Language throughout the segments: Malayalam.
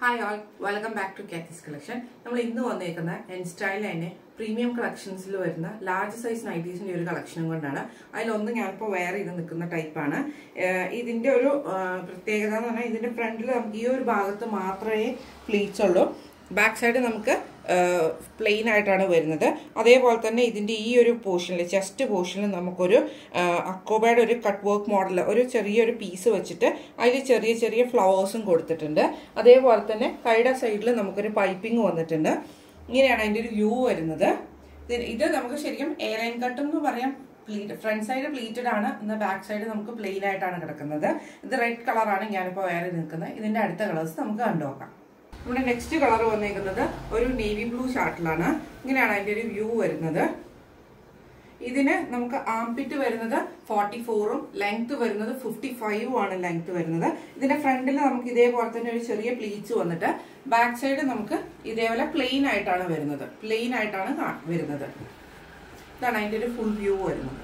Hi all welcome back to Katie's collection നമ്മൾ ഇന്ന് വന്നേക്കുന്ന എൻ സ്റ്റൈൽ തന്നെ പ്രീമിയം കളക്ഷൻസിൽ വരുന്ന ലാർജ് സൈസ് നൈറ്റീസിന്റെ ഒരു കളക്ഷനും കൊണ്ടാണ്. അതിലൊന്ന് ഞാനിപ്പോൾ വെയർ ഇത് നിൽക്കുന്ന ടൈപ്പാണ് ഇതിന്റെ ഒരു പ്രത്യേകത എന്ന് പറഞ്ഞാൽ ഇതിന്റെ ഫ്രണ്ടിൽ നമുക്ക് ഈ ഒരു ഭാഗത്ത് മാത്രമേ പ്ലീറ്റ്സ് ഉള്ളൂ. ബാക്ക് സൈഡ് നമുക്ക് പ്ലെയിൻ ആയിട്ടാണ് വരുന്നത്. അതേപോലെ തന്നെ ഇതിന്റെ ഈ ഒരു പോർഷനിൽ ചെസ്റ്റ് പോർഷനിൽ നമുക്കൊരു അക്കോബയുടെ ഒരു കട്ട് വർക്ക് മോഡൽ ഒരു ചെറിയൊരു പീസ് വെച്ചിട്ട് അതിൽ ചെറിയ ചെറിയ ഫ്ലവേഴ്സും കൊടുത്തിട്ടുണ്ട്. അതേപോലെ തന്നെ കൈയുടെ സൈഡിൽ നമുക്കൊരു പൈപ്പിംഗ് വന്നിട്ടുണ്ട്. ഇങ്ങനെയാണ് അതിന്റെ ഒരു വ്യൂ വരുന്നത്. ഇത് നമുക്ക് ശരിക്കും എയർലൈൻ കട്ട് എന്ന് പറയാം. ഫ്രണ്ട് സൈഡ് പ്ലീറ്റഡ് ആണ്. എന്നാൽ ബാക്ക് സൈഡ് നമുക്ക് പ്ലെയിൻ ആയിട്ടാണ് കിടക്കുന്നത്. ഇത് റെഡ് കളറാണ് ഞാനിപ്പോൾ വേറെ നിൽക്കുന്നത്. ഇതിന്റെ അടുത്ത കളേഴ്സ് നമുക്ക് കണ്ടുനോക്കാം. നമ്മുടെ നെക്സ്റ്റ് കളർ വന്നേക്കുന്നത് ഒരു നേവി ബ്ലൂ ഷാർട്ടിലാണ് ഇങ്ങനെയാണ് അതിന്റെ ഒരു വ്യൂ വരുന്നത്. ഇതിന് നമുക്ക് ആംപിറ്റ് വരുന്നത് ഫോർട്ടി ഫോറും ലെങ്ത് വരുന്നത് ഫിഫ്റ്റി ഫൈവും ആണ് ലെങ്ത് വരുന്നത്. ഇതിന്റെ ഫ്രണ്ടിൽ നമുക്ക് ഇതേപോലെ തന്നെ ഒരു ചെറിയ പ്ലീച്ച് വന്നിട്ട് ബാക്ക് സൈഡ് നമുക്ക് ഇതേപോലെ പ്ലെയിൻ ആയിട്ടാണ് വരുന്നത്. പ്ലെയിൻ ആയിട്ടാണ് വരുന്നത്. ഇതാണ് അതിന്റെ ഒരു ഫുൾ വ്യൂ വരുന്നത്.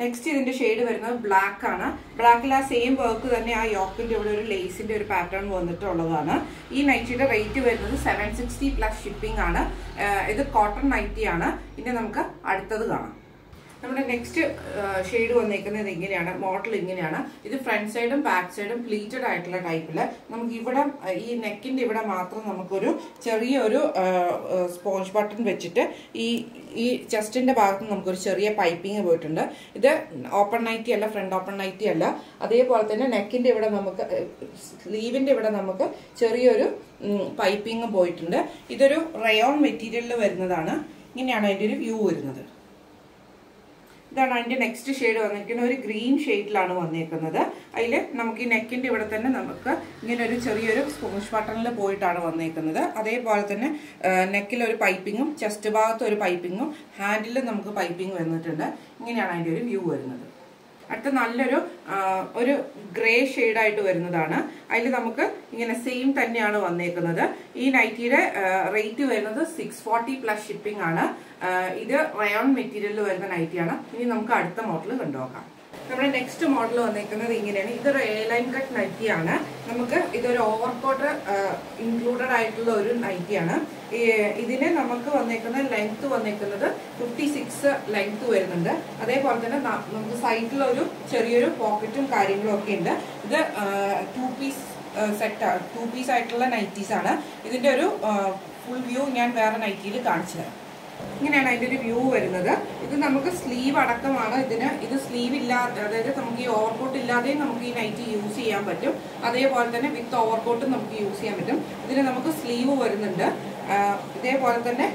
നെക്സ്റ്റ് ഇതിന്റെ ഷെയ്ഡ് വരുന്നത് ബ്ലാക്ക് ആണ്. ബ്ലാക്കിൽ ആ സെയിം വർക്ക് തന്നെ ആ യോക്കിന്റെ ഇവിടെ ഒരു ലേസിന്റെ ഒരു പാറ്റേൺ വന്നിട്ടുള്ളതാണ്. ഈ നൈറ്റിയുടെ റേറ്റ് വരുന്നത് സെവൻ സിക്സ്റ്റി പ്ലസ് ഷിപ്പിംഗ് ആണ്. ഇത് കോട്ടൺ നൈറ്റി ആണ് ഇനി നമുക്ക് അടുത്തത് കാണാം. നമ്മുടെ നെക്സ്റ്റ് ഷെയ്ഡ് വന്നേക്കുന്നത് ഇങ്ങനെയാണ്. മോഡൽ ഇങ്ങനെയാണ്. ഇത് ഫ്രണ്ട് സൈഡും ബാക്ക് സൈഡും പ്ലീറ്റഡ് ആയിട്ടുള്ള ടൈപ്പിൽ നമുക്ക് ഇവിടെ ഈ നെക്കിന്റെ ഇവിടെ മാത്രം നമുക്കൊരു ചെറിയ ഒരു സ്പോഞ്ച് ബട്ടൺ വെച്ചിട്ട് ഈ ഈ ചെസ്റ്റിന്റെ ഭാഗത്ത് നമുക്കൊരു ചെറിയ പൈപ്പിംഗ് പോയിട്ടുണ്ട്. ഇത് ഓപ്പൺ നൈറ്റി അല്ല ഫ്രണ്ട് ഓപ്പൺ നൈറ്റി അല്ല. അതേപോലെ തന്നെ നെക്കിന്റെ ഇവിടെ നമുക്ക് സ്ലീവിന്റെ ഇവിടെ നമുക്ക് ചെറിയൊരു പൈപ്പിംഗ് പോയിട്ടുണ്ട്. ഇതൊരു റയോൺ മെറ്റീരിയലിൽ വരുന്നതാണ്. ഇങ്ങനെയാണ് അതിന്റെ ഒരു വ്യൂ വരുന്നത്. ഇതാണ് അതിന്റെ നെക്സ്റ്റ് ഷെയ്ഡ് വന്നിരിക്കുന്നത് ഒരു ഗ്രീൻ ഷെയ്ഡിലാണ് വന്നിരിക്കുന്നത്. അതിൽ നമുക്ക് ഈ നെക്കിന്റെ ഇവിടെ തന്നെ നമുക്ക് ഇങ്ങനെ ഒരു ചെറിയൊരു സ്പോഞ്ച് ബട്ടണിൽ പോയിട്ടാണ് വന്നിരിക്കുന്നത്. അതേപോലെ തന്നെ നെക്കിൽ ഒരു പൈപ്പിങ്ങും ചെസ്റ്റ് ഭാഗത്ത് ഒരു പൈപ്പിങ്ങും ഹാൻഡിൽ നമുക്ക് പൈപ്പിംഗ് വന്നിട്ടുണ്ട്. ഇങ്ങനെയാണ് അതിന്റെ ഒരു വ്യൂ വരുന്നത്. അടുത്ത നല്ലൊരു ഒരു ഗ്രേ ആയിട്ട് വരുന്നതാണ്. അതിൽ നമുക്ക് ഇങ്ങനെ സെയിം തന്നെയാണ് വന്നേക്കുന്നത്. ഈ നൈറ്റിയുടെ റേറ്റ് വരുന്നത് സിക്സ് ഫോർട്ടി പ്ലസ് ഷിപ്പിംഗ് ആണ്. ഇത് റയോൺ മെറ്റീരിയലിൽ വരുന്ന നൈറ്റിയാണ്. ഇനി നമുക്ക് അടുത്ത മോഡൽ കണ്ടുനോക്കാം. നമ്മുടെ നെക്സ്റ്റ് മോഡൽ വന്നേക്കുന്നത് ഇങ്ങനെയാണ്. ഇതൊരു എ ലൈൻ കട്ട് നൈറ്റിയാണ് നമുക്ക് ഇതൊരു ഓവർ കോട്ട് ഇൻക്ലൂഡഡ് ആയിട്ടുള്ള ഒരു നൈറ്റിയാണ് ഇതിന് നമുക്ക് വന്നേക്കുന്ന ലെങ്ത് വന്നേക്കുന്നത് ഫിഫ്റ്റി സിക്സ് ലെങ്ത് വരുന്നുണ്ട്. അതേപോലെ തന്നെ നമുക്ക് സൈഡിലൊരു ചെറിയൊരു പോക്കറ്റും കാര്യങ്ങളും ഒക്കെ ഉണ്ട്. ഇത് two piece set two piece ആയിട്ടുള്ള നൈറ്റീസ് ആണ്. ഇതിന്റെ ഒരു ഫുൾ വ്യൂ ഞാൻ വേറെ നൈറ്റിയിൽ കാണിച്ചു തരാം. ഇങ്ങനെയാണ് അതിന്റെ ഒരു വ്യൂ വരുന്നത്. ഇത് നമുക്ക് സ്ലീവ് അടക്കമാണ്. ഇതിന് ഇത് സ്ലീവ് ഇല്ലാതെ അതായത് നമുക്ക് ഈ ഓവർകോട്ട് ഇല്ലാതെയും നമുക്ക് ഈ നൈറ്റ് യൂസ് ചെയ്യാൻ പറ്റും. അതേപോലെ തന്നെ വിത്ത് ഓവർകോട്ടും നമുക്ക് യൂസ് ചെയ്യാൻ പറ്റും. ഇതിന് നമുക്ക് സ്ലീവ് വരുന്നുണ്ട്. ഇതേപോലെ തന്നെ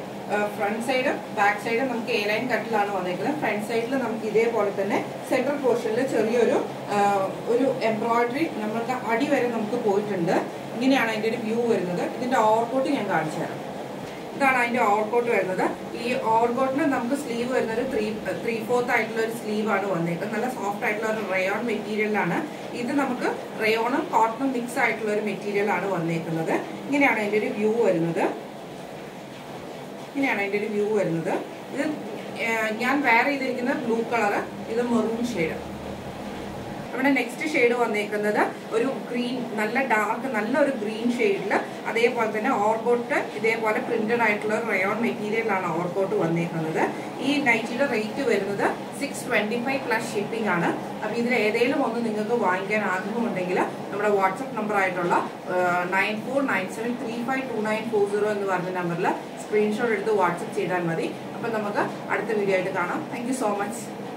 ഫ്രണ്ട് സൈഡും ബാക്ക് സൈഡും നമുക്ക് എ ലൈൻ കട്ടിലാണ് വന്നേക്കുന്നത്. ഫ്രണ്ട് സൈഡിൽ നമുക്ക് ഇതേപോലെ തന്നെ സെൻട്രൽ പോർഷനിൽ ചെറിയൊരു ഒരു എംബ്രോയിഡറി നമ്മൾക്ക് അടി വരെ നമുക്ക് പോയിട്ടുണ്ട്. ഇങ്ങനെയാണ് അതിന്റെ ഒരു വ്യൂ വരുന്നത്. ഇതിന്റെ ഓവർകോട്ട് ഞാൻ കാണിച്ചു തരാം. ഇതാണ് അതിന്റെ ഓവർകോട്ട് വരുന്നത്. ഈ ഓവർകോട്ടിന് നമുക്ക് സ്ലീവ് വരുന്ന ഒരു ത്രീ ത്രീ ഫോർത്ത് ആയിട്ടുള്ള ഒരു സ്ലീവ് ആണ് വന്നേക്കുന്നത് നല്ല സോഫ്റ്റ് ആയിട്ടുള്ള ഒരു റയോൺ മെറ്റീരിയലാണ് ഇത് നമുക്ക് റയോണും കോട്ടണും മിക്സ് ആയിട്ടുള്ള ഒരു മെറ്റീരിയൽ ആണ് വന്നേക്കുന്നത്. ഇങ്ങനെയാണ് അതിന്റെ ഒരു വ്യൂ വരുന്നത്. ഇങ്ങനെയാണ് അതിന്റെ ഒരു വ്യൂ വരുന്നത്. ഇത് ഞാൻ വെയർ ചെയ്തിരിക്കുന്നത് ബ്ലൂ കളർ ഇത് മെറൂൺ ഷെയ്ഡ് നമ്മുടെ നെക്സ്റ്റ് ഷെയ്ഡ് വന്നേക്കുന്നത് ഒരു ഗ്രീൻ നല്ല ഡാർക്ക് നല്ല ഒരു ഗ്രീൻ ഷെയ്ഡിൽ അതേപോലെ തന്നെ ഓവർകോട്ട് ഇതേപോലെ പ്രിന്റഡ് ആയിട്ടുള്ള റയോൺ മെറ്റീരിയലാണ് ഓവർകോട്ട് വന്നേക്കുന്നത്. ഈ നൈറ്റിയുടെ റേറ്റ് വരുന്നത് six twenty five plus shipping ആണ്. അപ്പൊ ഇതിൽ ഏതെങ്കിലും ഒന്ന് നിങ്ങൾക്ക് വാങ്ങിക്കാൻ ആഗ്രഹമുണ്ടെങ്കിൽ നമ്മുടെ വാട്സപ്പ് നമ്പർ ആയിട്ടുള്ള nine four nine seven three five two nine four zero എന്ന് പറഞ്ഞ നമ്പറിൽ സ്ക്രീൻഷോട്ട് എടുത്ത് വാട്സപ്പ് ചെയ്താൽ മതി. അപ്പൊ നമുക്ക് അടുത്ത വീഡിയോ ആയിട്ട് കാണാം. Thank so much